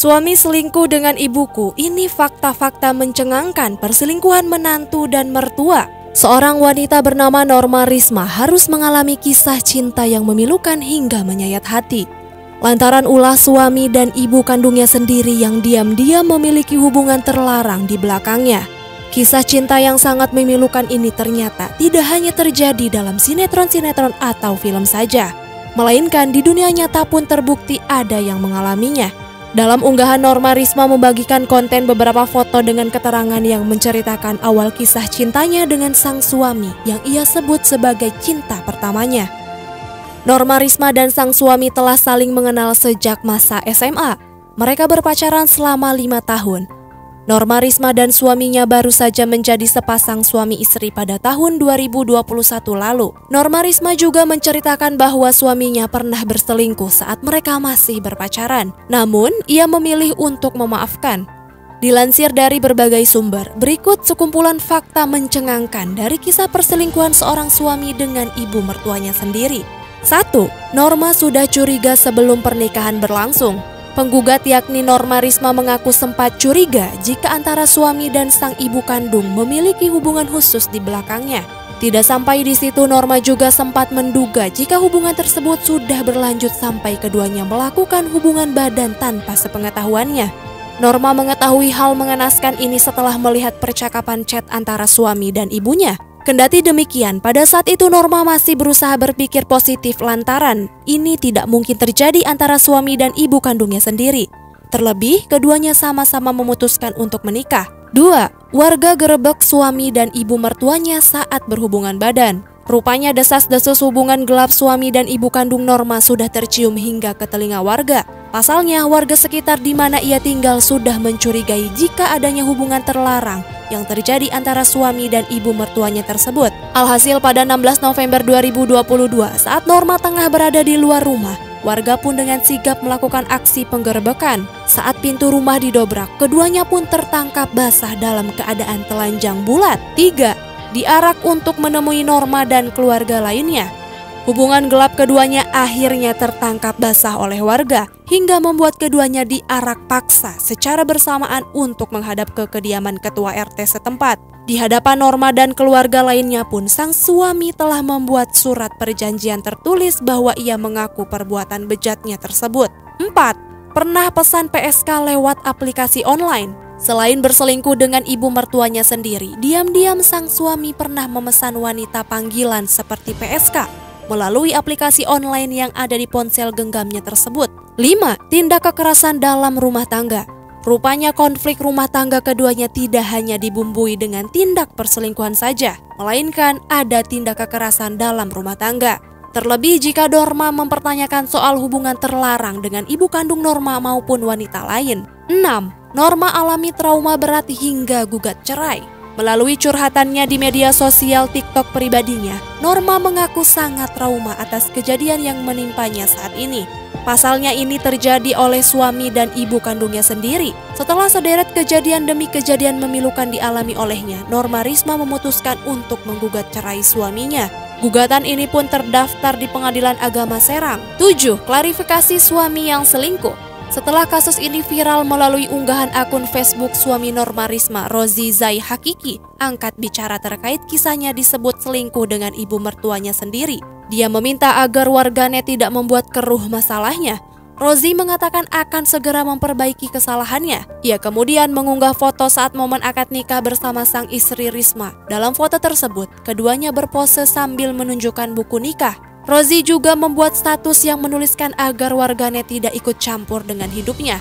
Suami selingkuh dengan ibuku, ini fakta-fakta mencengangkan perselingkuhan menantu dan mertua. Seorang wanita bernama Norma Risma harus mengalami kisah cinta yang memilukan hingga menyayat hati. Lantaran ulah suami dan ibu kandungnya sendiri yang diam-diam memiliki hubungan terlarang di belakangnya. Kisah cinta yang sangat memilukan ini ternyata tidak hanya terjadi dalam sinetron-sinetron atau film saja, melainkan di dunia nyata pun terbukti ada yang mengalaminya. Dalam unggahan Norma Risma membagikan konten beberapa foto dengan keterangan yang menceritakan awal kisah cintanya dengan sang suami yang ia sebut sebagai cinta pertamanya. Norma Risma dan sang suami telah saling mengenal sejak masa SMA. Mereka berpacaran selama lima tahun. Norma Risma dan suaminya baru saja menjadi sepasang suami istri pada tahun 2021 lalu. Norma Risma juga menceritakan bahwa suaminya pernah berselingkuh saat mereka masih berpacaran. Namun, ia memilih untuk memaafkan. Dilansir dari berbagai sumber, berikut sekumpulan fakta mencengangkan dari kisah perselingkuhan seorang suami dengan ibu mertuanya sendiri. 1. Norma sudah curiga sebelum pernikahan berlangsung. Penggugat yakni Norma Risma mengaku sempat curiga jika antara suami dan sang ibu kandung memiliki hubungan khusus di belakangnya. Tidak sampai di situ, Norma juga sempat menduga jika hubungan tersebut sudah berlanjut sampai keduanya melakukan hubungan badan tanpa sepengetahuannya. Norma mengetahui hal mengenaskan ini setelah melihat percakapan chat antara suami dan ibunya. Kendati demikian, pada saat itu Norma masih berusaha berpikir positif lantaran ini tidak mungkin terjadi antara suami dan ibu kandungnya sendiri. Terlebih, keduanya sama-sama memutuskan untuk menikah. 2. Warga gerebek suami dan ibu mertuanya saat berhubungan badan. Rupanya desas-desus hubungan gelap suami dan ibu kandung Norma sudah tercium hingga ke telinga warga. Pasalnya, warga sekitar di mana ia tinggal sudah mencurigai jika adanya hubungan terlarang yang terjadi antara suami dan ibu mertuanya tersebut. Alhasil pada 16 November 2022 saat Norma tengah berada di luar rumah, warga pun dengan sigap melakukan aksi penggerbekan. Saat pintu rumah didobrak, keduanya pun tertangkap basah dalam keadaan telanjang bulat. 3 diarak untuk menemui Norma dan keluarga lainnya. Hubungan gelap keduanya akhirnya tertangkap basah oleh warga hingga membuat keduanya diarak paksa secara bersamaan untuk menghadap ke kediaman ketua RT setempat. Di hadapan Norma dan keluarga lainnya pun sang suami telah membuat surat perjanjian tertulis bahwa ia mengaku perbuatan bejatnya tersebut. 4. Pernah pesan PSK lewat aplikasi online. Selain berselingkuh dengan ibu mertuanya sendiri, diam-diam sang suami pernah memesan wanita panggilan seperti PSK melalui aplikasi online yang ada di ponsel genggamnya tersebut. 5. Tindak kekerasan dalam rumah tangga. Rupanya konflik rumah tangga keduanya tidak hanya dibumbui dengan tindak perselingkuhan saja, melainkan ada tindak kekerasan dalam rumah tangga. Terlebih jika Norma mempertanyakan soal hubungan terlarang dengan ibu kandung Norma maupun wanita lain. 6. Norma alami trauma berat hingga gugat cerai. Melalui curhatannya di media sosial TikTok pribadinya, Norma mengaku sangat trauma atas kejadian yang menimpanya saat ini. Pasalnya ini terjadi oleh suami dan ibu kandungnya sendiri. Setelah sederet kejadian demi kejadian memilukan dialami olehnya, Norma Risma memutuskan untuk menggugat cerai suaminya. Gugatan ini pun terdaftar di Pengadilan Agama Serang. 7. Klarifikasi suami yang selingkuh setelah kasus ini viral melalui unggahan akun Facebook suami Norma Risma, Rozi Zai Hakiki, angkat bicara terkait kisahnya disebut selingkuh dengan ibu mertuanya sendiri. Dia meminta agar warganet tidak membuat keruh masalahnya. Rozi mengatakan akan segera memperbaiki kesalahannya. Ia kemudian mengunggah foto saat momen akad nikah bersama sang istri Risma. Dalam foto tersebut, keduanya berpose sambil menunjukkan buku nikah. Rozi juga membuat status yang menuliskan agar warganet tidak ikut campur dengan hidupnya.